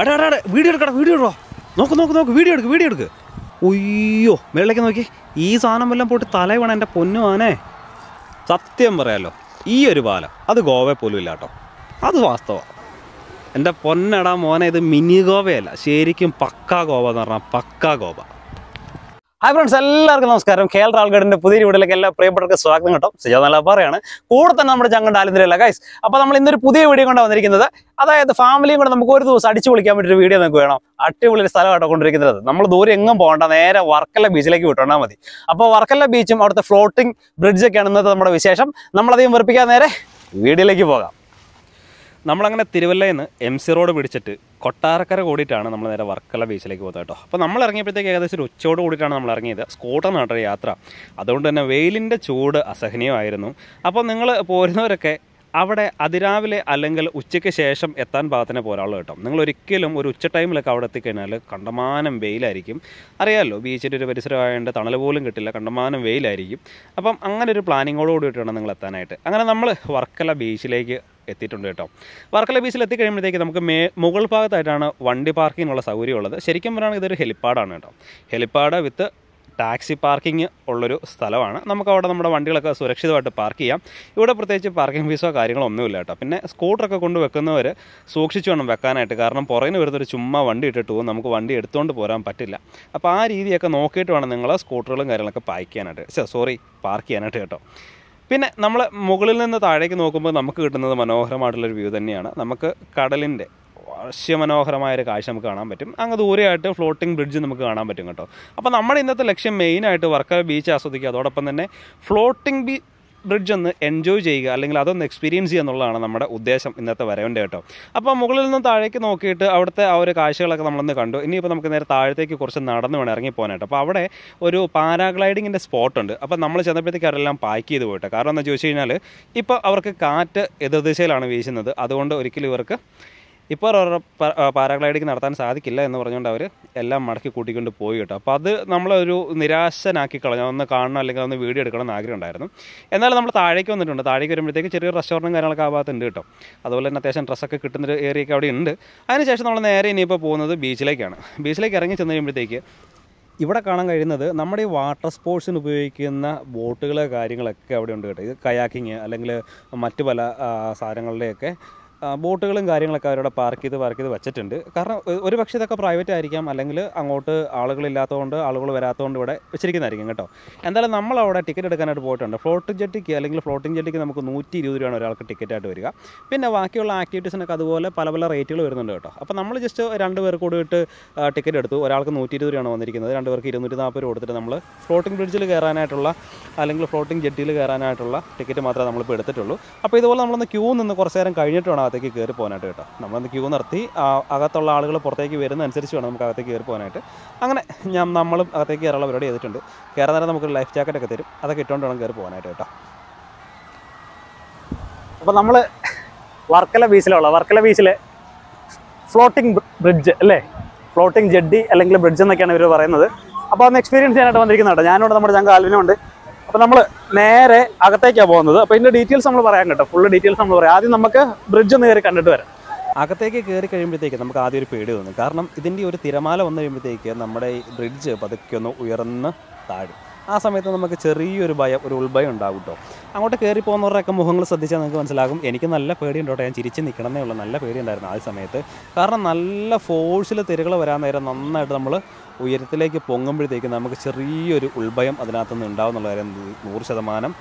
എടാ വീഡിയോ എടുക്കടാ വീഡിയോ എടുക്കോ നോക്ക് നോക്ക് നോക്ക് വീഡിയോ എടുക്ക് വീഡിയോ എടുക്ക്. ഉയ്യോ മേളിലേക്ക് നോക്കി. ഈ സാധനം വല്ലതും പോയിട്ട് തല വേണം എന്റെ പൊന്നു ആനേ. സത്യം പറയാലോ ഈ ഒരു പാലം അത് ഗോവ പോലും ഇല്ല അത് വാസ്തവം. എന്റെ പൊന്നടാ മോനെ ഇത് മിനി ഗോവയല്ല ശരിക്കും പക്കാ ഗോവ എന്ന് പറഞ്ഞാൽ പക്കാ ഗോവ. ഹായ് ഫ്രണ്ട്സ് എല്ലാവർക്കും നമസ്കാരം. കേരള ആൾഗഡിന്റെ പുതിയ വീഡിയോയിലേക്ക് എല്ലാ പ്രിയപ്പെട്ടവർക്ക് സ്വാഗതം കേട്ടോ. സുജാ നല്ല പറയാണ് കൂടെ തന്നെ നമ്മുടെ ചങ്ങണ്ട ആലിന്ദ്രല്ല ഗൈസ് അപ്പോൾ നമ്മൾ ഇന്നൊരു പുതിയ വീഡിയോ കൊണ്ട് വന്നിരിക്കുന്നത്. അതായത് ഫാമിലിയും കൂടെ നമുക്ക് ഒരു ദിവസം അടിച്ചു പൊളിക്കാൻ ഒരു വീഡിയോ നമുക്ക് വേണം. അടിപൊളി ഒരു സ്ഥലമായിട്ടോ കൊണ്ടിരിക്കുന്നത് നമ്മൾ ദൂരെ എങ്ങും പോകണ്ട നേരെ വർക്കല ബീച്ചിലേക്ക് വിട്ടോണ്ടാൽ മതി. അപ്പോൾ വർക്കല ബീച്ചും അവിടുത്തെ ഫ്ലോട്ടിംഗ് ബ്രിഡ്ജൊക്കെയാണ് ഇന്നത്തെ നമ്മുടെ വിശേഷം. നമ്മളധികം വെറുപ്പിക്കാൻ നേരെ വീഡിയോയിലേക്ക് പോകാം. നമ്മളങ്ങനെ തിരുവല്ലയിൽ നിന്ന് എം സി റോഡ് പിടിച്ചിട്ട് കൊട്ടാരക്കര കൂടിയിട്ടാണ് നമ്മൾ നേരെ വർക്കല ബീച്ചിലേക്ക് പോകുന്നത് കേട്ടോ. അപ്പോൾ നമ്മൾ ഇറങ്ങിയപ്പോഴത്തേക്ക് ഏകദേശം ഒരു ഉച്ചയോട് കൂടിയിട്ടാണ് നമ്മൾ ഇറങ്ങിയത്. സ്കൂട്ടർ നാട്ടൊരു യാത്ര. അതുകൊണ്ട് തന്നെ വെയിലിന്റെ ചൂട് അസഹനീയമായിരുന്നു. അപ്പോൾ നിങ്ങൾ പോരുന്നവരൊക്കെ അവിടെ അതിരാവിലെ അല്ലെങ്കിൽ ഉച്ചയ്ക്ക് ശേഷം എത്താൻ പാകത്തിന് പോരാളൂ കേട്ടോ. നിങ്ങൾ ഒരിക്കലും ഒരു ഉച്ച ടൈമിലൊക്കെ അവിടെ എത്തിക്കഴിഞ്ഞാൽ കണ്ടമാനം വെയിലായിരിക്കും. അറിയാമല്ലോ ബീച്ചിന്റെ ഒരു പരിസരമായതുകൊണ്ട് തണൽ പോലും കിട്ടില്ല കണ്ടമാനം വെയിലായിരിക്കും. അപ്പം അങ്ങനെ ഒരു പ്ലാനിങ്ങോട് കൂടി വേണം നിങ്ങൾ എത്താനായിട്ട് അങ്ങനെ നമ്മൾ വർക്കല ബീച്ചിലേക്ക് എത്തിയിട്ടുണ്ട് കേട്ടോ. വർക്കല ബീച്ചിൽ എത്തിക്കഴിയുമ്പോഴത്തേക്ക് നമുക്ക് മേ മുകൾ ഭാഗത്തായിട്ടാണ് വണ്ടി പാർക്കിങ്ങിനുള്ള സൗകര്യമുള്ളത്. ശരിക്കും പറയുകയാണെങ്കിൽ ഇതൊരു ഹെലിപ്പാഡാണ് കേട്ടോ. ഹെലിപ്പാഡ് വിത്ത് ടാക്സി പാർക്കിംഗ് ഉള്ളൊരു സ്ഥലമാണ്. നമുക്ക് അവിടെ നമ്മുടെ വണ്ടികളൊക്കെ സുരക്ഷിതമായിട്ട് പാർക്ക് ചെയ്യാം. ഇവിടെ പ്രത്യേകിച്ച് പാർക്കിംഗ് ഫീസോ കാര്യങ്ങളോ ഒന്നുമില്ല കേട്ടോ. പിന്നെ സ്കൂട്ടറൊക്കെ കൊണ്ട് വെക്കുന്നവർ സൂക്ഷിച്ചു വേണം വെക്കാനായിട്ട്. കാരണം പുറകിന് വരുന്നൊരു ചുമ്മാ വണ്ടി ഇട്ടിട്ട് പോകും നമുക്ക് വണ്ടി എടുത്തുകൊണ്ട് പോരാൻ പറ്റില്ല. അപ്പോൾ ആ രീതിയൊക്കെ നോക്കിയിട്ട് വേണം നിങ്ങൾ സ്കൂട്ടറുകളും കാര്യങ്ങളൊക്കെ പാക്ക് ചെയ്യാനായിട്ട് സോറി പാർക്ക് ചെയ്യാനായിട്ട് കേട്ടോ. പിന്നെ നമ്മൾ മുകളിൽ നിന്ന് താഴേക്ക് നോക്കുമ്പോൾ നമുക്ക് കിട്ടുന്നത് മനോഹരമായിട്ടുള്ളൊരു വ്യൂ തന്നെയാണ്. നമുക്ക് കടലിന്റെ വശ്യമനോഹരമായൊരു കാഴ്ച നമുക്ക് കാണാൻ പറ്റും. അങ്ങ് ദൂരെയായിട്ട് ഫ്ലോട്ടിംഗ് ബ്രിഡ്ജ് നമുക്ക് കാണാൻ പറ്റും കേട്ടോ. അപ്പോൾ നമ്മുടെ ഇന്നത്തെ ലക്ഷ്യം മെയിനായിട്ട് വർക്കല ബീച്ച് ആസ്വദിക്കുക. അതോടൊപ്പം തന്നെ ഫ്ലോട്ടിംഗ് ബീ ബ്രിഡ്ജ് ഒന്ന് എൻജോയ് ചെയ്യുക. അല്ലെങ്കിൽ അതൊന്ന് എക്സ്പീരിയൻസ് ചെയ്യുക എന്നുള്ളതാണ് നമ്മുടെ ഉദ്ദേശം ഇന്നത്തെ വരവിന്റെ കേട്ടോ. അപ്പോൾ മുകളിൽ നിന്ന് താഴേക്ക് നോക്കിയിട്ട് അവിടുത്തെ ആ ഒരു കാഴ്ചകളൊക്കെ നമ്മളൊന്ന് കണ്ടു. ഇനിയിപ്പോൾ നമുക്ക് നേരെ താഴത്തേക്ക് കുറച്ച് നടന്ന് വേണം ഇറങ്ങി പോകാനായിട്ട് അപ്പോൾ അവിടെ ഒരു പാരാഗ്ലൈഡിങ്ങിന്റെ സ്പോട്ടുണ്ട് അപ്പോൾ നമ്മൾ ചെന്നപ്പോഴത്തേക്ക് അവരെല്ലാം പാക്ക് ചെയ്ത് പോയിട്ട്. കാരണം എന്താ ചോദിച്ചു കഴിഞ്ഞാൽ ഇപ്പോൾ അവർക്ക് കാറ്റ് എതിർദിശയിലാണ് വീശുന്നത്. അതുകൊണ്ട് ഒരിക്കലും ഇവർക്ക് ഇപ്പോൾ പാരാഗ്ലൈഡിങ് നടത്താൻ സാധിക്കില്ല എന്ന് പറഞ്ഞുകൊണ്ട് അവർ എല്ലാം മടക്കി കൂട്ടിക്കൊണ്ട് പോയി കേട്ടോ. അപ്പോൾ അത് നമ്മളൊരു നിരാശനാക്കി കളഞ്ഞു. ഒന്ന് കാണണം അല്ലെങ്കിൽ ഒന്ന് വീഡിയോ എടുക്കണം എന്ന് ആഗ്രഹം ഉണ്ടായിരുന്നു. എന്നാലും നമ്മൾ താഴേക്ക് വന്നിട്ടുണ്ട്. താഴേക്ക് വരുമ്പോഴത്തേക്ക് ചെറിയ റെസ്റ്റോറന്റും കാര്യങ്ങളൊക്കെ ആ ഭാഗത്തുണ്ട് കേട്ടോ. അതുപോലെ തന്നെ അത്യാവശ്യം ഡ്രസ്സൊക്കെ കിട്ടുന്നൊരു ഏരിയയൊക്കെ അവിടെ ഉണ്ട്. അതിനുശേഷം നമ്മൾ നേരെ ഇനിയിപ്പോൾ പോകുന്നത് ബീച്ചിലേക്കാണ്. ബീച്ചിലേക്ക് ഇറങ്ങി ചെന്ന് കഴിയുമ്പോഴത്തേക്ക് ഇവിടെ കാണാൻ കഴിയുന്നത് നമ്മുടെ ഈ വാട്ടർ സ്പോർട്സിന് ഉപയോഗിക്കുന്ന ബോട്ടുകൾ കാര്യങ്ങളൊക്കെ അവിടെ ഉണ്ട് കേട്ടോ. ഇത് കയാക്കിങ് അല്ലെങ്കിൽ മറ്റു പല സാധനങ്ങളുടെയൊക്കെ ബോട്ടുകളും കാര്യങ്ങളൊക്കെ അവരവിടെ പാർക്ക് ചെയ്ത് പാർക്ക് ചെയ്ത് വെച്ചിട്ടുണ്ട്. കാരണം ഒരു പക്ഷേ ഇതൊക്കെ പ്രൈവറ്റ് ആയിരിക്കാം. അല്ലെങ്കിൽ അങ്ങോട്ട് ആളുകളില്ലാത്തതുകൊണ്ട് ആളുകൾ വരാത്തതുകൊണ്ട് ഇവിടെ വെച്ചിരിക്കുന്നതായിരിക്കും കേട്ടോ. എന്തായാലും നമ്മൾ അവിടെ ടിക്കറ്റ് എടുക്കാനായിട്ട് പോയിട്ടുണ്ട്. ഫ്ലോട്ട് ജെട്ടിക്ക് അല്ലെങ്കിൽ ഫ്ലോട്ടിംഗ് ജെട്ടിക്ക് നമുക്ക് നൂറ്റി ഇരുപത് രൂപയാണ് ഒരാൾക്ക് ടിക്കറ്റായിട്ട് വരിക. പിന്നെ ബാക്കിയുള്ള ആക്ടിവിറ്റീസിനൊക്കെ അതുപോലെ പല പല റേറ്റുകൾ വരുന്നുണ്ട് കേട്ടോ. അപ്പോൾ നമ്മൾ ജസ്റ്റ് രണ്ട് പേർ കൂടിയിട്ട് ടിക്കറ്റ് എടുത്തു. ഒരാൾക്ക് നൂറ്റി ഇരുപത് രൂപയാണ് വന്നിരിക്കുന്നത്. രണ്ട് പേർക്ക് ഇരുന്നൂറ്റി നാൽപ്പത് രൂപ കൊടുത്തിട്ട് നമ്മൾ ഫ്ലോട്ടിംഗ് ബ്രിഡ്ജിൽ കയറാനായിട്ടുള്ള അല്ലെങ്കിൽ ഫ്ലോട്ടിംഗ് ജെട്ടിയിൽ കയറാനായിട്ടുള്ള ടിക്കറ്റ് മാത്രമേ നമ്മളിപ്പോൾ എടുത്തിട്ടുള്ളൂ. അപ്പോൾ ഇതുപോലെ നമ്മളൊന്ന് ക്യൂ നിന്ന് കുറച്ച് നേരം കഴിഞ്ഞിട്ട് വേണം അകത്തേക്ക് കയറി പോകാനായിട്ട് കേട്ടോ. നമ്മളൊന്ന് ക്യൂ നിർത്തി. അകത്തുള്ള ആളുകൾ പുറത്തേക്ക് വരുന്നതനുസരിച്ച് വേണം നമുക്ക് അകത്തേക്ക് കയറി പോകാനായിട്ട്. അങ്ങനെ ഞാൻ നമ്മളും അകത്തേക്ക് കയറാനുള്ള പരിപാടി ചെയ്തിട്ടുണ്ട്. കയറാൻ നേരം നമുക്ക് ലൈഫ് ജാക്കറ്റ് ഒക്കെ തരും. അതൊക്കെ ഇട്ടുകൊണ്ട് വേണം കയറി പോകാനായിട്ട് കേട്ടോ. അപ്പോൾ നമ്മൾ വർക്കല ബീച്ചിലുള്ള വർക്കല ബീച്ചിലെ ഫ്ലോട്ടിംഗ് ബ്രിഡ്ജ് അല്ലേ? ഫ്ലോട്ടിംഗ് ജെഡ്ഡി അല്ലെങ്കിൽ ബ്രിഡ്ജ് എന്നൊക്കെയാണ് ഇവർ പറയുന്നത്. അപ്പോൾ അന്ന് എക്സ്പീരിയൻസ് ചെയ്യാനായിട്ട് വന്നിരിക്കുന്നുണ്ട് ഞാനിവിടെ നമ്മുടെ ഞങ്ങൾ ആൽവിനും ഉണ്ട് അപ്പോൾ നമ്മൾ നേരെ അകത്തേക്കാണ് പോകുന്നത്. അപ്പോൾ ഇതിന്റെ ഡീറ്റെയിൽസ് നമ്മൾ പറയാൻ കേട്ടോ. ഫുള്ള് ഡീറ്റെയിൽസ് നമ്മൾ പറയാം. ആദ്യം നമുക്ക് ബ്രിഡ്ജ് ഒന്ന് കയറി കണ്ടിട്ട് വരാം. അകത്തേക്ക് കയറി കഴിയുമ്പോഴത്തേക്ക് നമുക്ക് ആദ്യം ഒരു പേടി തോന്നും. കാരണം ഇതിന്റെ ഒരു തിരമാല വന്നു കഴിയുമ്പോഴത്തേക്ക് നമ്മുടെ ബ്രിഡ്ജ് പതുക്കെ ഒന്ന് ഉയർന്ന് താഴും. ആ സമയത്ത് നമുക്ക് ചെറിയൊരു ഭയം ഒരു ഉൾഭയം ഉണ്ടാവും കേട്ടോ അങ്ങോട്ട് കയറി പോകുന്നവരുടെയൊക്കെ മുഖങ്ങൾ ശ്രദ്ധിച്ചാൽ നിങ്ങൾക്ക് മനസ്സിലാകും. എനിക്ക് നല്ല പേടിയുണ്ട് കേട്ടോ ഞാൻ ചിരിച്ച് നിൽക്കണമെന്നേ ഉള്ളൂ. നല്ല പേടിയുണ്ടായിരുന്നു ആ സമയത്ത്. കാരണം നല്ല ഫോഴ്സിൽ തിരകൾ വരാൻ നേരം നന്നായിട്ട് നമ്മൾ ഉയരത്തിലേക്ക് പൊങ്ങുമ്പോഴത്തേക്ക് നമുക്ക് ചെറിയൊരു ഉൾഭയം അതിനകത്തുനിന്ന് ഉണ്ടാവും എന്നുള്ള കാര്യം നൂറ് ശതമാനം.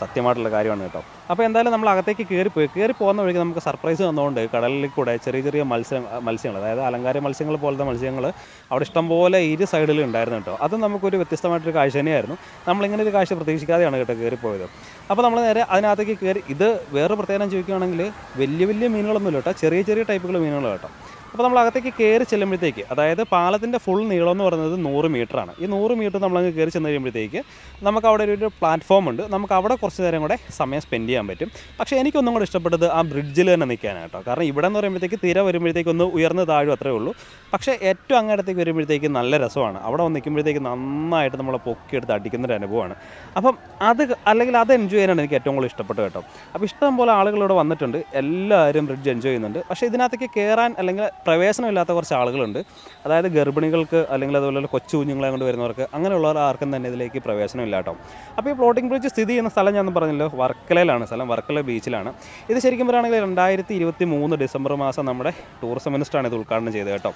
സത്യമായിട്ടുള്ള കാര്യമാണ് കേട്ടോ. അപ്പോൾ എന്തായാലും നമ്മൾ അകത്തേക്ക് കയറി പോയി. കയറി പോകുന്ന വഴിക്ക് നമുക്ക് സർപ്രൈസ് തന്നുകൊണ്ട് കടലിൽ കൂടെ ചെറിയ ചെറിയ മത്സ്യ മത്സ്യങ്ങൾ അതായത് അലങ്കാര മത്സ്യങ്ങൾ പോലത്തെ മത്സ്യങ്ങൾ അവിടെ ഇഷ്ടംപോലെ ഇരു സൈഡിലും ഉണ്ടായിരുന്നു കേട്ടോ. അത് നമുക്കൊരു വ്യത്യസ്തമായിട്ടൊരു കാഴ്ച തന്നെയായിരുന്നു. നമ്മളിങ്ങനെ ഒരു കാഴ്ച പ്രതീക്ഷിക്കാതെയാണ് കേട്ടോ കയറി പോയത്. അപ്പോൾ നമ്മൾ നേരെ അതിനകത്തേക്ക് കയറി ഇത് വേറെ പ്രത്യേകം ചോദിക്കുകയാണെങ്കിൽ വലിയ വലിയ മീനുകളൊന്നുമില്ല കേട്ടോ. ചെറിയ ചെറിയ ടൈപ്പുകൾ മീനുകൾ കേട്ടോ. അപ്പോൾ നമ്മൾ അകത്തേക്ക് കയറി ചെല്ലുമ്പോഴത്തേക്ക് അതായത് പാലത്തിന്റെ ഫുൾ നീളം എന്ന് പറയുന്നത് നൂറ് മീറ്ററാണ് ഈ നൂറ് മീറ്റർ നമ്മൾ നമ്മളങ്ങ് കയറി ചെന്ന് കഴിയുമ്പോഴത്തേക്ക് നമുക്ക് അവിടെ ഒരു പ്ലാറ്റ്ഫോം ഉണ്ട്. നമുക്ക് അവിടെ കുറച്ച് നേരം കൂടെ സമയം സ്പെൻഡ് ചെയ്യാൻ പറ്റും. പക്ഷേ എനിക്കൊന്നും കൂടെ ഇഷ്ടപ്പെട്ടത് ആ ബ്രിഡ്ജിൽ തന്നെ നിൽക്കാനാട്ടോ കാരണം ഇവിടെ എന്ന് പറയുമ്പോഴത്തേക്ക് തിര വരുമ്പോഴത്തേക്ക് ഒന്ന് ഉയർന്ന് താഴും അത്രേ ഉള്ളൂ. പക്ഷേ ഏറ്റവും അങ്ങടത്തേക്ക് വരുമ്പോഴത്തേക്ക് നല്ല രസമാണ്. അവിടെ വന്ന് നിൽക്കുമ്പോഴത്തേക്ക് നന്നായിട്ട് നമ്മളെ പൊക്കിയെടുത്ത് അടിക്കുന്നൊരു അനുഭവമാണ്. അപ്പം അത് അല്ലെങ്കിൽ അത് എൻജോയ് ചെയ്യാനാണ് എനിക്ക് ഏറ്റവും കൂടുതൽ ഇഷ്ടപ്പെട്ട കേട്ടോ. അപ്പോൾ ഇഷ്ടം പോലെ ആളുകൾ ഇവിടെ വന്നിട്ടുണ്ട്. എല്ലാവരും ബ്രിഡ്ജ് എൻജോയ് ചെയ്യുന്നുണ്ട്. പക്ഷേ ഇതിനകത്തേക്ക് കയറാൻ അല്ലെങ്കിൽ പ്രവേശനമില്ലാത്ത കുറച്ച് ആളുകളുണ്ട്. അതായത് ഗർഭിണികൾക്ക് അല്ലെങ്കിൽ അതുപോലെ കൊച്ചു കുഞ്ഞുങ്ങളെ കൊണ്ട് വരുന്നവർക്ക് അങ്ങനെയുള്ളവർ ആർക്കും തന്നെ ഇതിലേക്ക് പ്രവേശനമില്ല കേട്ടോ. അപ്പോൾ ഈ ഫ്ലോട്ടിംഗ് ബ്രിഡ്ജ് സ്ഥിതി ചെയ്യുന്ന സ്ഥലം ഞാൻ പറഞ്ഞല്ലോ വർക്കലയിലാണ്. സ്ഥലം വർക്കല ബീച്ചിലാണ്. ഇത് ശരിക്കും പറയുകയാണെങ്കിൽ രണ്ടായിരത്തി ഇരുപത്തി മൂന്ന് ഡിസംബർ മാസം നമ്മുടെ ടൂറിസം മിനിസ്റ്ററാണ് ഇത് ഉദ്ഘാടനം ചെയ്തത് കേട്ടോ.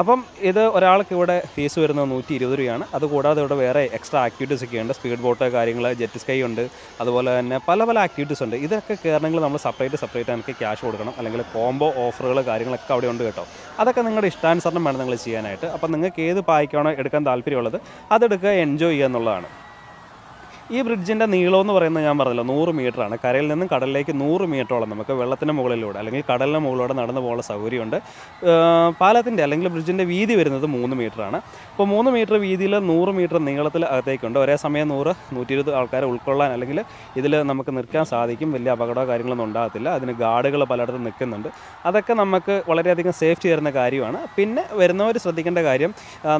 അപ്പം ഇത് ഒരാൾക്ക് ഇവിടെ ഫീസ് വരുന്നത് നൂറ്റി ഇരുപത് രൂപയാണ്. അതുകൂടാതെ ഇവിടെ വേറെ എക്സ്ട്രാ ആക്ടിവിറ്റീസ് ഒക്കെ ഉണ്ട്. സ്പീഡ് ബോട്ട് കാര്യങ്ങൾ ജെറ്റ് സ്കൈ ഉണ്ട്. അതുപോലെ തന്നെ പല പല ആക്ടിവിറ്റീസ് ഉണ്ട്. ഇതൊക്കെ കയറണമെങ്കിൽ നമ്മൾ സെപ്പറേറ്റ് സെപ്പറേറ്റ് നമുക്ക് ക്യാഷ് കൊടുക്കണം. അല്ലെങ്കിൽ കോംബോ ഓഫറുകൾ കാര്യങ്ങളൊക്കെ അവിടെ ഉണ്ട് കേട്ടോ. അതൊക്കെ നിങ്ങളുടെ ഇഷ്ടാനുസരണം വേണം നിങ്ങൾ ചെയ്യാനായിട്ട്. അപ്പം നിങ്ങൾക്ക് ഏത് പായ്ക്കാണോ എടുക്കാൻ താല്പര്യമുള്ളത് അതെടുക്കുക എൻജോയ് ചെയ്യുക എന്നുള്ളതാണ്. ഈ ബ്രിഡ്ജിന്റെ നീളം എന്ന് പറയുന്നത് ഞാൻ പറഞ്ഞല്ലോ നൂറ് മീറ്ററാണ് കരയിൽ നിന്നും കടലിലേക്ക് നൂറ് മീറ്ററോളം നമുക്ക് വെള്ളത്തിന് മുകളിലൂടെ അല്ലെങ്കിൽ കടലിന് മുകളിലൂടെ നടന്നു പോകാനുള്ള സൗകര്യമുണ്ട്. പാലത്തിന്റെ അല്ലെങ്കിൽ ബ്രിഡ്ജിന്റെ വീതി വരുന്നത് മൂന്ന് മീറ്ററാണ് അപ്പോൾ മൂന്ന് മീറ്റർ വീതിയിൽ നൂറ് മീറ്റർ നീളത്തിൽ അകത്തേക്കുണ്ട്. ഒരേ സമയം നൂറ് നൂറ്റി ഇരുപത് ആൾക്കാരെ ഉൾക്കൊള്ളാൻ അല്ലെങ്കിൽ ഇതിൽ നമുക്ക് നിൽക്കാൻ സാധിക്കും. വലിയ അപകടമോ കാര്യങ്ങളൊന്നും ഉണ്ടാകത്തില്ല. അതിന് ഗാർഡുകൾ പലയിടത്തും നിൽക്കുന്നുണ്ട്. അതൊക്കെ നമുക്ക് വളരെയധികം സേഫ്റ്റി തരുന്ന കാര്യമാണ്. പിന്നെ വരുന്നവർ ശ്രദ്ധിക്കേണ്ട കാര്യം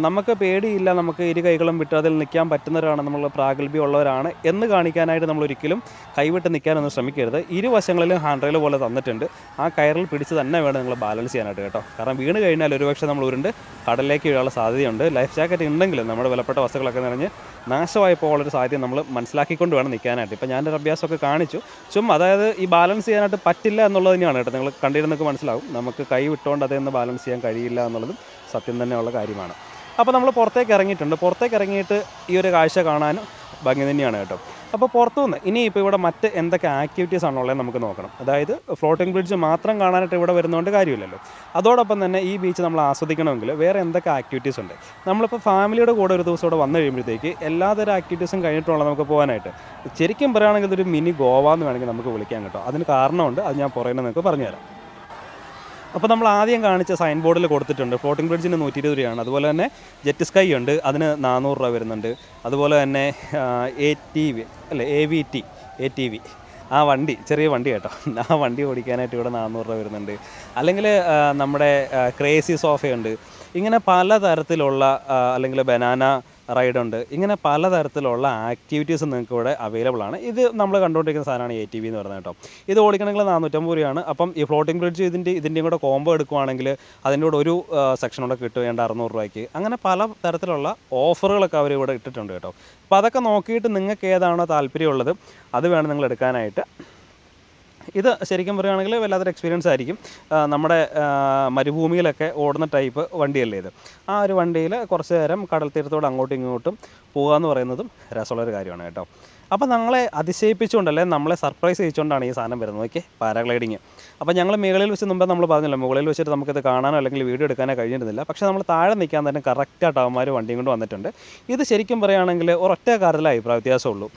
നമുക്ക് പേടിയില്ല നമുക്ക് ഇരു കൈകളും വിട്ട് അതിൽ നിൽക്കാൻ പറ്റുന്നവരാണ്. നമ്മൾ പ്രാഗൽഭ്യമുള്ളവരാണ്. എന്ന് കാണിക്കാനായിട്ട് നമ്മൾ ഒരിക്കലും കൈവിട്ട് നിൽക്കാനൊന്നും ശ്രമിക്കരുത്. ഇരുവശങ്ങളിലും ഹാൻഡ് റെയിൽ പോലെ തന്നിട്ടുണ്ട്. ആ കയറിൽ പിടിച്ച് തന്നെ വേണം നിങ്ങൾ ബാലൻസ് ചെയ്യാനായിട്ട് കേട്ടോ. കാരണം വീണ് കഴിഞ്ഞാൽ ഒരുപക്ഷെ നമ്മൾ ഉരുണ്ട് കടലിലേക്ക് വീഴാനുള്ള സാധ്യതയുണ്ട്. ലൈഫ് ജാക്കറ്റ് ഉണ്ടെങ്കിലും നമ്മുടെ വിലപ്പെട്ട വസ്തുക്കളൊക്കെ നിറഞ്ഞ് നാശമായി പോകാനുള്ളൊരു സാധ്യത നമ്മൾ മനസ്സിലാക്കിക്കൊണ്ട് വേണം നിൽക്കാനായിട്ട്. ഇപ്പോൾ ഞാനൊരു അഭ്യാസമൊക്കെ കാണിച്ചു. ചുമ്മാ അതായത് ഈ ബാലൻസ് ചെയ്യാനായിട്ട് പറ്റില്ല എന്നുള്ളത് തന്നെയാണ് കേട്ടോ. നിങ്ങൾ കണ്ടിരുന്നൊക്കെ മനസ്സിലാവും. നമുക്ക് കൈ വിട്ടുകൊണ്ട് അതേ നിന്ന് ബാലൻസ് ചെയ്യാൻ കഴിയില്ല എന്നുള്ളതും സത്യം തന്നെയുള്ള കാര്യമാണ്. അപ്പോൾ നമ്മൾ പുറത്തേക്ക് ഇറങ്ങിയിട്ടുണ്ട്. പുറത്തേക്ക് ഇറങ്ങിയിട്ട് ഈ ഒരു കാഴ്ച കാണാനും ഭംഗി തന്നെയാണ് കേട്ടോ. അപ്പോൾ പുറത്തുനിന്ന് ഇനി ഇപ്പോൾ ഇവിടെ മറ്റ് എന്തൊക്കെ ആക്ടിവിറ്റീസ് ആണുള്ളത് നമുക്ക് നോക്കണം. അതായത് ഫ്ലോട്ടിംഗ് ബ്രിഡ്ജ് മാത്രം കാണാനായിട്ട് ഇവിടെ വരുന്നതുകൊണ്ട് കാര്യമില്ലല്ലോ. അതോടൊപ്പം തന്നെ ഈ ബീച്ച് നമ്മൾ ആസ്വദിക്കണമെങ്കിൽ വേറെ എന്തൊക്കെ ആക്ടിവിറ്റീസ് ഉണ്ട്? നമ്മളിപ്പോൾ ഫാമിലിയുടെ കൂടെ ഒരു ദിവസം ഇവിടെ വന്നു കഴിയുമ്പോഴത്തേക്ക് എല്ലാതരം ആക്ടിവിറ്റീസും കഴിഞ്ഞിട്ടുള്ള നമുക്ക് പോകാനായിട്ട്. ശരിക്കും പറയുകയാണെങ്കിൽ ഇതൊരു മിനി ഗോവ എന്ന് വേണമെങ്കിൽ നമുക്ക് വിളിക്കാൻ കേട്ടോ. അതിന് കാരണമുണ്ട് അത് ഞാൻ പുറകെ നിങ്ങൾക്ക് പറഞ്ഞുതരാം. അപ്പോൾ നമ്മൾ ആദ്യം കാണിച്ച സൈൻ ബോർഡിൽ കൊടുത്തിട്ടുണ്ട്. ഫ്ലോട്ടിംഗ് ബ്രിഡ്ജിന് നൂറ്റി ഇരുപത് രൂപയാണ്. അതുപോലെ തന്നെ ജെറ്റ് സ്കൈ ഉണ്ട്. അതിന് നാനൂറ് രൂപ വരുന്നുണ്ട്. അതുപോലെ തന്നെ എ ടി വി അല്ലേ A V T A T V ആ വണ്ടി ചെറിയ വണ്ടി കേട്ടോ. ആ വണ്ടി ഓടിക്കാനായിട്ട് ഇവിടെ നാനൂറ് രൂപ വരുന്നുണ്ട്. അല്ലെങ്കിൽ നമ്മുടെ ക്രേസി സോഫയുണ്ട് ഇങ്ങനെ പല തരത്തിലുള്ള അല്ലെങ്കിൽ ബനാന റൈഡ് ഉണ്ട് ഇങ്ങനെ പലതരത്തിലുള്ള ആക്ടിവിറ്റീസ് നിങ്ങൾക്ക് ഇവിടെ അവൈലബിൾ ആണ്. ഇത് നമ്മൾ കണ്ടുകൊണ്ടിരിക്കുന്ന സാധനമാണ് എ ടി വി എന്ന് പറയുന്നത് കേട്ടോ. ഇത് ഓടിക്കണമെങ്കിൽ നാനൂറ്റമ്പത് രൂപയാണ്. അപ്പം ഈ ഫ്ലോട്ടിംഗ് ബ്രിഡ്ജ് ഇതിന്റെ ഇതിന്റെയും കൂടെ കോംബോ എടുക്കുവാണെങ്കിൽ അതിന്റെ കൂടെ ഒരു സെക്ഷൻ കൂടെ കിട്ടുകയുണ്ട് അറുന്നൂറ് രൂപയ്ക്ക്. അങ്ങനെ പല തരത്തിലുള്ള ഓഫറുകളൊക്കെ അവർ ഇവിടെ ഇട്ടിട്ടുണ്ട് കേട്ടോ. അപ്പോൾ അതൊക്കെ നോക്കിയിട്ട് നിങ്ങൾക്ക് ഏതാണോ താല്പര്യമുള്ളത് അത് വേണം നിങ്ങൾ എടുക്കാനായിട്ട്. ഇത് ശരിക്കും പറയുകയാണെങ്കിൽ വല്ലാത്തൊരു എക്സ്പീരിയൻസ് ആയിരിക്കും. നമ്മുടെ മരുഭൂമിയിലൊക്കെ ഓടുന്ന ടൈപ്പ് വണ്ടിയല്ലേ ഇത്. ആ ഒരു വണ്ടിയിൽ കുറച്ച് നേരം കടൽ തീരത്തോട് അങ്ങോട്ടും ഇങ്ങോട്ടും പോകുക എന്ന് പറയുന്നതും രസമുള്ളൊരു കാര്യമാണ് കേട്ടോ. അപ്പോൾ നമ്മളെ അതിശയിപ്പിച്ചുകൊണ്ടല്ലേ നമ്മളെ സർപ്രൈസ് ചെയ്യിച്ചുകൊണ്ടാണ് ഈ സാധനം വരുന്നത്. Okay paragliding. അപ്പോൾ ഞങ്ങൾ മുകളിൽ വെച്ച് മുമ്പേ നമ്മൾ പറഞ്ഞില്ല മുകളിൽ വെച്ചിട്ട് നമുക്കിത് കാണാനോ അല്ലെങ്കിൽ വീഡിയോ എടുക്കാനോ കഴിഞ്ഞിരുന്നില്ല. പക്ഷേ നമ്മൾ താഴെ നിൽക്കാൻ തന്നെ കറക്റ്റായിട്ട് അവന്മാർ വണ്ടിയും കൊണ്ട് വന്നിട്ടുണ്ട്. ഇത് ശരിക്കും പറയുകയാണെങ്കിൽ ഒരൊറ്റ കാര്യത്തിലെ അഭിപ്രായ വ്യത്യാസമുള്ളൂ.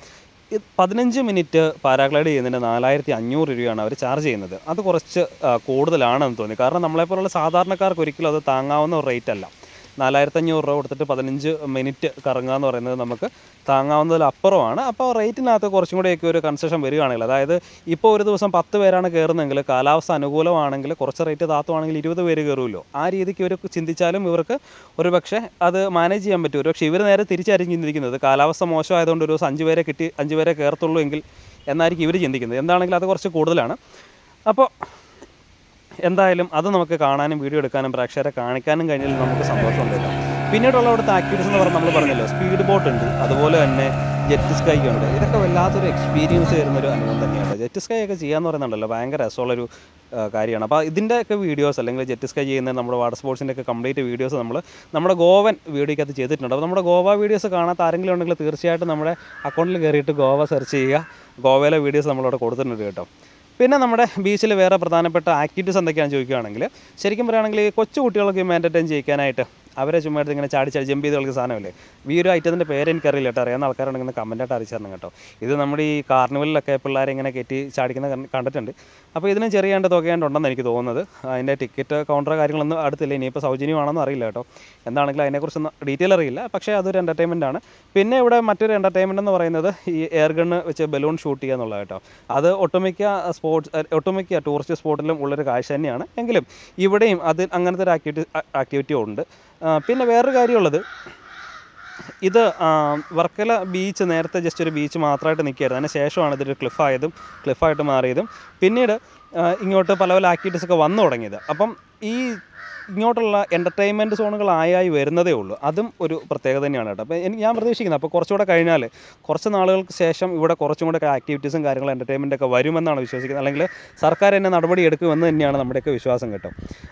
പതിനഞ്ച് മിനിറ്റ് പാരാഗ്ലൈഡ് ചെയ്യുന്നതിന് നാലായിരത്തി അഞ്ഞൂറ് രൂപയാണ് അവർ ചാർജ് ചെയ്യുന്നത്. അത് കുറച്ച് കൂടുതലാണെന്ന് തോന്നി. കാരണം നമ്മളെപ്പോലുള്ള സാധാരണക്കാർക്ക് ഒരിക്കലും അത് താങ്ങാവുന്ന ഒരു റേറ്റ് അല്ല. നാലായിരത്തി അഞ്ഞൂറ് രൂപ കൊടുത്തിട്ട് പതിനഞ്ച് മിനിറ്റ് കറങ്ങുക എന്ന് പറയുന്നത് നമുക്ക് താങ്ങാവുന്നതിലപ്പുറമാണ് അപ്പോൾ റേറ്റിനകത്ത് കുറച്ചും കൂടെയൊക്കെ ഒരു കൺസെഷൻ വരികയാണെങ്കിൽ അതായത് ഇപ്പോൾ ഒരു ദിവസം പത്ത് പേരാണ് കയറുന്നതെങ്കിൽ കാലാവസ്ഥ അനുകൂലമാണെങ്കിൽ കുറച്ച് റേറ്റ് താത്തുവാണെങ്കിൽ ഇരുപത് പേര് കയറുമല്ലോ. ആ രീതിക്ക് ഇവർ ചിന്തിച്ചാലും ഇവർക്ക് ഒരു പക്ഷേ അത് മാനേജ് ചെയ്യാൻ പറ്റും. ഒരു പക്ഷേ ഇവർ നേരെ തിരിച്ചായിരിക്കും ചിന്തിക്കുന്നത് കാലാവസ്ഥ മോശമായതുകൊണ്ട് ഒരു ദിവസം അഞ്ച് പേരെ കിട്ടി അഞ്ച് പേരെ കയറത്തുള്ളൂ എങ്കിൽ എന്നായിരിക്കും ഇവർ ചിന്തിക്കുന്നത്. എന്താണെങ്കിലും അത് കുറച്ച് കൂടുതലാണ്. അപ്പോൾ എന്തായാലും അത് നമുക്ക് കാണാനും വീഡിയോ എടുക്കാനും പ്രേക്ഷകരെ കാണിക്കാനും കഴിഞ്ഞാൽ നമുക്ക് സന്തോഷമുണ്ടല്ലോ പിന്നീടുള്ള അവിടുത്തെ ആക്ടിവിറ്റീസ് എന്ന് പറഞ്ഞാൽ നമ്മൾ പറഞ്ഞല്ലോ സ്പീഡ് ബോട്ട് ഉണ്ട്. അതുപോലെ തന്നെ ജെറ്റ് സ്കൈ ഉണ്ട്. ഇതൊക്കെ വല്ലാത്തൊരു എക്സ്പീരിയൻസ് തരുന്നൊരു അനുഭവം തന്നെയാണ്. ജെറ്റ് സ്കൈ ഒക്കെ ചെയ്യാന്ന് പറയുന്നുണ്ടല്ലോ ഭയങ്കര രസമുള്ളൊരു കാര്യമാണ്. അപ്പോൾ ഇതിന്റെയൊക്കെ വീഡിയോസ് അല്ലെങ്കിൽ ജെറ്റ് സ്കൈ ചെയ്യുന്ന നമ്മുടെ വാട്ടർ സ്പോർട്സിന്റെ ഒക്കെ കംപ്ലീറ്റ് വീഡിയോസ് നമ്മൾ നമ്മുടെ ഗോവൻ വീഡിയോയ്ക്കകത്ത് ചെയ്തിട്ടുണ്ട്. അപ്പോൾ നമ്മുടെ ഗോവ വീഡിയോസ് കാണാത്ത ആരെങ്കിലും ഉണ്ടെങ്കിൽ തീർച്ചയായിട്ടും നമ്മുടെ അക്കൗണ്ടിൽ കയറിയിട്ട് ഗോവ സെർച്ച് ചെയ്യുക. ഗോവയിലെ വീഡിയോസ് നമ്മളവിടെ കൊടുത്തിട്ടുണ്ട് കേട്ടോ. പിന്നെ നമ്മുടെ ബീച്ചിൽ വേറെ പ്രധാനപ്പെട്ട ആക്ടിവിറ്റീസ് എന്തൊക്കെയാണെന്ന് ചോദിക്കുകയാണെങ്കിൽ ശരിക്കും പറയുകയാണെങ്കിൽ കൊച്ചു കുട്ടികളൊക്കെ എന്റർടൈൻ ചെയ്യിക്കാനായിട്ട് അവരെ ചുമ്മാ എടുത്ത് ഇങ്ങനെ ചാടി ചാടി ജമ്പ് ചെയ്ത് കളിക്കുന്ന സാധനമല്ലേ? ഈ ഒരു ഐറ്റത്തിന്റെ പേര് എനിക്കറിയില്ല കേട്ടോ. അറിയാവുന്ന ആൾക്കാരുണ്ടെങ്കിൽ കമന്റായിട്ട് അറിയിച്ചു തരണം കേട്ടോ. ഇത് നമ്മുടെ ഈ കാർണിവലിലൊക്കെ പിള്ളേരെ ഇങ്ങനെ കയറ്റി ചാടിക്കുന്ന കണ്ടിട്ടുണ്ട്. അപ്പോൾ ഇതിന് ചെറിയ രണ്ട് തുകയാണ്ടുണ്ടെന്ന് എനിക്ക് തോന്നുന്നത്. അതിന്റെ ടിക്കറ്റ് കൗണ്ടർ കാര്യങ്ങളൊന്നും അടുത്തില്ല. ഇനിയിപ്പോൾ സൗജന്യമാണെന്ന് അറിയില്ല കേട്ടോ. എന്താണെങ്കിലും അതിനെക്കുറിച്ചൊന്നും ഡീറ്റെയിൽ അറിയില്ല. പക്ഷേ അതൊരു എന്റർടൈൻമെന്റ് ആണ്. പിന്നെ ഇവിടെ മറ്റൊരു എന്റർടൈൻമെന്റ് എന്ന് പറയുന്നത് ഈ എയർ ഗണ്ണ് വെച്ച് ബലൂൺ ഷൂട്ട് ചെയ്യുക എന്നുള്ളത് കേട്ടോ. അത് ഒട്ടുമിക്ക സ്പോർട്സ് ഒട്ടുമിക്ക ടൂറിസ്റ്റ് സ്പോട്ടിലും ഉള്ളൊരു കാഴ്ച തന്നെയാണ്. എങ്കിലും ഇവിടെയും അത് അങ്ങനത്തെ ഒരു ആക്ടിവിറ്റി ആക്ടിവിറ്റി ഉണ്ട്. പിന്നെ വേറൊരു കാര്യമുള്ളത്. ഇത് വർക്കല ബീച്ച് നേരത്തെ ജസ്റ്റ് ഒരു ബീച്ച് മാത്രമായിട്ട് നിൽക്കുകയായിരുന്നു. അതിന് ശേഷമാണ് ഇതൊരു ക്ലിഫായതും ക്ലിഫായിട്ട് മാറിയതും. പിന്നീട് ഇങ്ങോട്ട് പല പല ആക്ടിവിറ്റീസ് ഒക്കെ വന്നു തുടങ്ങിയത്. അപ്പം ഈ ഇങ്ങോട്ടുള്ള എന്റർടൈൻമെന്റ് സോണുകളായി വരുന്നതേ ഉള്ളൂ. അതും ഒരു പ്രത്യേകത തന്നെയാണ് കേട്ടോ. അപ്പോൾ എനിക്ക് ഞാൻ പ്രതീക്ഷിക്കുന്നത് അപ്പോൾ കുറച്ചുകൂടെ കഴിഞ്ഞാൽ കുറച്ച് നാളുകൾക്ക് ശേഷം ഇവിടെ കുറച്ചും കൂടെ ആക്ടിവിറ്റീസും കാര്യങ്ങളും എന്റർടൈൻമെന്റൊക്കെ വരുമെന്നാണ് വിശ്വസിക്കുന്നത്. അല്ലെങ്കിൽ സർക്കാർ തന്നെ നടപടി എടുക്കുമെന്ന് തന്നെയാണ് നമ്മുടെയൊക്കെ വിശ്വാസം കേട്ടോ.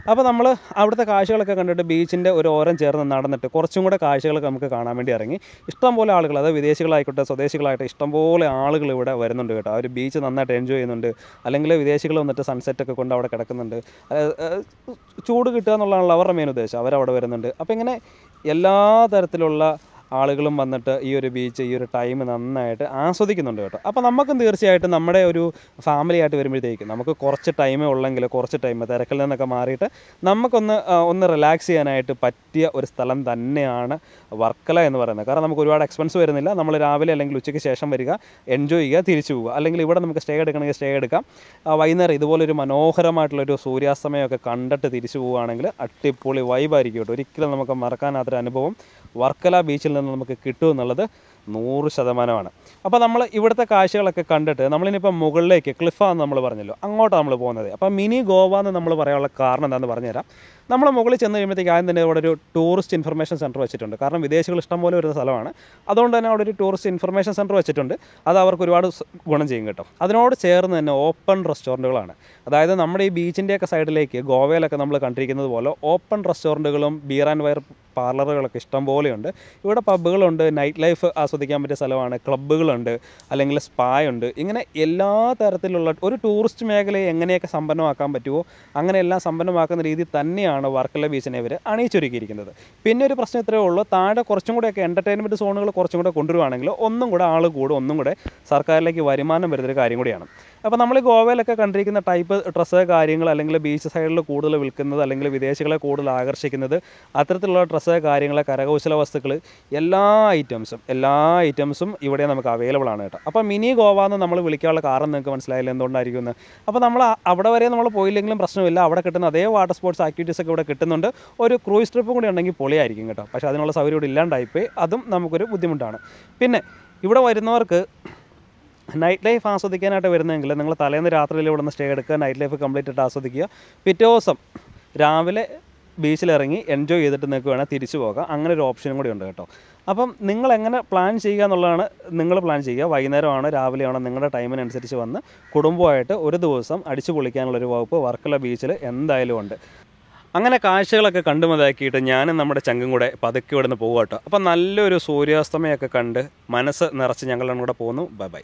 അപ്പോൾ നമ്മൾ അവിടുത്തെ കാഴ്ചകളൊക്കെ കണ്ടിട്ട് ബീച്ചിന്റെ ഒരു ഓരം ചേർന്ന് നടന്നിട്ട് കുറച്ചും കൂടെ കാഴ്ചകളൊക്കെ നമുക്ക് കാണാൻ വേണ്ടി ഇറങ്ങി. ഇഷ്ടംപോലെ ആളുകൾ അത് വിദേശികളായിക്കോട്ടെ സ്വദേശികളായിട്ട് ഇഷ്ടംപോലെ ആളുകൾ ഇവിടെ വരുന്നുണ്ട് കേട്ടോ. അവർ ബീച്ച് നന്നായിട്ട് എൻജോയ് ചെയ്യുന്നുണ്ട്. അല്ലെങ്കിൽ വിദേശികൾ വന്നിട്ട് സൺസെറ്റ് ഒക്കെ കൊണ്ട് അവിടെ കിടക്കുന്നുണ്ട്. ചൂട് കിട്ടുക എന്നുള്ളതാണല്ലോ അവരുടെ മെയിൻ ഉദ്ദേശം. അവരവിടെ വരുന്നുണ്ട്. അപ്പോൾ ഇങ്ങനെ എല്ലാ തരത്തിലുള്ള ആളുകളും വന്നിട്ട് ഈ ഒരു ബീച്ച് ഈ ഒരു ടൈം നന്നായിട്ട് ആസ്വദിക്കുന്നുണ്ട് കേട്ടോ. അപ്പോൾ നമുക്കും തീർച്ചയായിട്ടും നമ്മുടെ ഒരു ഫാമിലി ആയിട്ട് വരുമ്പോഴത്തേക്കും നമുക്ക് കുറച്ച് ടൈമേ ഉള്ളെങ്കിൽ കുറച്ച് ടൈം തിരക്കിൽ നിന്നൊക്കെ മാറിയിട്ട് നമുക്കൊന്ന് ഒന്ന് റിലാക്സ് ചെയ്യാനായിട്ട് പറ്റിയ ഒരു സ്ഥലം തന്നെയാണ് വർക്കല എന്ന് പറയുന്നത്. കാരണം നമുക്ക് ഒരുപാട് എക്സ്പെൻസ് വരുന്നില്ല. നമ്മൾ രാവിലെ അല്ലെങ്കിൽ ഉച്ചയ്ക്ക് ശേഷം വരിക എൻജോയ് ചെയ്യുക തിരിച്ചു പോവുക. അല്ലെങ്കിൽ ഇവിടെ നമുക്ക് സ്റ്റേ എടുക്കണമെങ്കിൽ സ്റ്റേ എടുക്കാം. വൈകുന്നേരം ഇതുപോലൊരു മനോഹരമായിട്ടുള്ളൊരു സൂര്യാസ്തമയമൊക്കെ കണ്ടിട്ട് തിരിച്ചു പോവുകയാണെങ്കിൽ അടിപൊളി വൈബായിരിക്കും കേട്ടോ. ഒരിക്കലും നമുക്ക് മറക്കാനാത്തൊരു അനുഭവം വർക്കല ബീച്ചിൽ നിന്ന് നമുക്ക് കിട്ടും എന്നുള്ളത് നൂറ് ശതമാനമാണ്. അപ്പോൾ നമ്മൾ ഇവിടുത്തെ കാഴ്ചകളൊക്കെ കണ്ടിട്ട് നമ്മളിനിപ്പോൾ മുകളിലേക്ക് ക്ലിഫാന്ന് നമ്മൾ പറഞ്ഞല്ലോ അങ്ങോട്ടാണ് നമ്മൾ പോകുന്നത്. അപ്പോൾ മിനി ഗോവ എന്ന് നമ്മൾ പറയാനുള്ള കാരണം എന്താണെന്ന് പറഞ്ഞുതരാം. നമ്മൾ മുകളിൽ ചെന്ന് കഴിയുമ്പോഴത്തേക്ക് ആദ്യം തന്നെ അവിടെ ഒരു ടൂറിസ്റ്റ് ഇൻഫർമേഷൻ സെന്റർ വെച്ചിട്ടുണ്ട്. കാരണം വിദേശികൾ ഇഷ്ടം പോലെ വരുന്ന സ്ഥലമാണ്. അതുകൊണ്ട് തന്നെ അവിടെ ഒരു ടൂറിസ്റ്റ് ഇൻഫർമേഷൻ സെന്റർ വെച്ചിട്ടുണ്ട്. അത് അവർക്ക് ഒരുപാട് ഗുണം ചെയ്യും കേട്ടോ. അതിനോട് ചേർന്ന് തന്നെ ഓപ്പൺ റെസ്റ്റോറന്റുകളാണ് അതായത് നമ്മുടെ ഈ ബീച്ചിന്റെയൊക്കെ സൈഡിലേക്ക് ഗോവയിലൊക്കെ നമ്മൾ കണ്ടിരിക്കുന്നത് പോലെ ഓപ്പൺ റെസ്റ്റോറന്റുകളും ബിയർ ആൻഡ് വയർ പാർലറുകളൊക്കെ ഇഷ്ടം പോലെയുണ്ട്. ഇവിടെ പബ്ബുകളുണ്ട് നൈറ്റ് ലൈഫ് ആസ്വദിക്കാൻ പറ്റിയ സ്ഥലമാണ്. ക്ലബ്ബുകളുണ്ട് അല്ലെങ്കിൽ സ്പാ ഉണ്ട് ഇങ്ങനെ എല്ലാ തരത്തിലുള്ള ഒരു ടൂറിസ്റ്റ് മേഖലയെ എങ്ങനെയൊക്കെ സമ്പന്നമാക്കാൻ പറ്റുമോ അങ്ങനെ എല്ലാം സമ്പന്നമാക്കുന്ന രീതി തന്നെയാണ് വർക്കല ബീച്ചിനെ ഇവർ അണിയിച്ചൊരുക്കിയിരിക്കുന്നത്. പിന്നെ ഒരു പ്രശ്നം ഇത്രയേ ഉള്ളൂ താഴെ കുറച്ചും കൂടെയൊക്കെ എന്റർടൈൻമെന്റ് സോണുകൾ കുറച്ചും കൂടെ കൊണ്ടുവരുവാണെങ്കിൽ ഒന്നും കൂടെ ആൾ കൂടും ഒന്നും കൂടെ സർക്കാരിലേക്ക് വരുമാനം വരുന്നൊരു കാര്യം കൂടിയാണ്. അപ്പോൾ നമ്മൾ ഗോവയിലൊക്കെ കണ്ടിരിക്കുന്ന ടൈപ്പ് ഡ്രസ്സ് കാര്യങ്ങൾ അല്ലെങ്കിൽ ബീച്ച് സൈഡിൽ കൂടുതൽ വിൽക്കുന്നത് അല്ലെങ്കിൽ വിദേശികളെ കൂടുതൽ ആകർഷിക്കുന്നത് അത്തരത്തിലുള്ള ഡ്രസ്സ് കാര്യങ്ങൾ കരകൗശല വസ്തുക്കൾ എല്ലാ ഐറ്റംസും എല്ലാ ഐറ്റംസും ഇവിടെ നമുക്ക് അവൈലബിൾ ആണ് കേട്ടോ. അപ്പോൾ മിനി ഗോവ എന്ന് നമ്മൾ വിളിക്കാനുള്ള കാരണം നിങ്ങൾക്ക് മനസ്സിലായില്ല എന്തുകൊണ്ടായിരിക്കും എന്ന് അപ്പോൾ നമ്മൾ അവിടെ വരെ നമ്മൾ പോയില്ലെങ്കിലും പ്രശ്നമില്ല അവിടെ കിട്ടുന്ന അതേ വാട്ടർ സ്പോർട്സ് ആക്ടിവിറ്റീസ് ഒക്കെ ഇവിടെ കിട്ടുന്നുണ്ട്. ഒരു ക്രൂയിസ് ട്രിപ്പും കൂടി ഉണ്ടെങ്കിൽ പൊളിയായിരിക്കും കേട്ടോ. പക്ഷേ അതിനുള്ള സൗകര്യം ഇവിടെ ഇല്ലാണ്ടായിപ്പോയി. അതും നമുക്കൊരു ബുദ്ധിമുട്ടാണ്. പിന്നെ ഇവിടെ വരുന്നവർക്ക് നൈറ്റ് ലൈഫ് ആസ്വദിക്കാനായിട്ട് വരുന്നതെങ്കിൽ നിങ്ങൾ തലേന്ന് രാത്രിയിൽ ഇവിടെ നിന്ന് സ്റ്റേ എടുക്കുക. നൈറ്റ് ലൈഫ് കംപ്ലീറ്റ് ആയിട്ട് ആസ്വദിക്കുക. പിറ്റേ ദിവസം രാവിലെ ബീച്ചിലിറങ്ങി എൻജോയ് ചെയ്തിട്ട് നിങ്ങൾക്ക് വേണേൽ തിരിച്ചു പോകാം. അങ്ങനെ ഒരു ഓപ്ഷനും കൂടി ഉണ്ട് കേട്ടോ. അപ്പം നിങ്ങൾ എങ്ങനെ പ്ലാൻ ചെയ്യുക എന്നുള്ളതാണ് നിങ്ങൾ പ്ലാൻ ചെയ്യുക. വൈകുന്നേരമാണോ രാവിലെയാണോ നിങ്ങളുടെ ടൈമിനനുസരിച്ച് വന്ന് കുടുംബമായിട്ട് ഒരു ദിവസം അടിച്ചു പൊളിക്കാനുള്ളൊരു വകുപ്പ് വർക്കല ബീച്ചിൽ എന്തായാലും ഉണ്ട്. അങ്ങനെ കാഴ്ചകളൊക്കെ കണ്ടു മതാക്കിയിട്ട് ഞാനും നമ്മുടെ ചങ്കും കൂടെ പതുക്കെ ഇവിടെ നിന്ന് പോകുക കേട്ടോ. അപ്പം നല്ലൊരു സൂര്യാസ്തമയമൊക്കെ കണ്ട് മനസ്സ് നിറച്ച് ഞങ്ങളുടെ കൂടെ പോകുന്നു ബൈ ബൈ.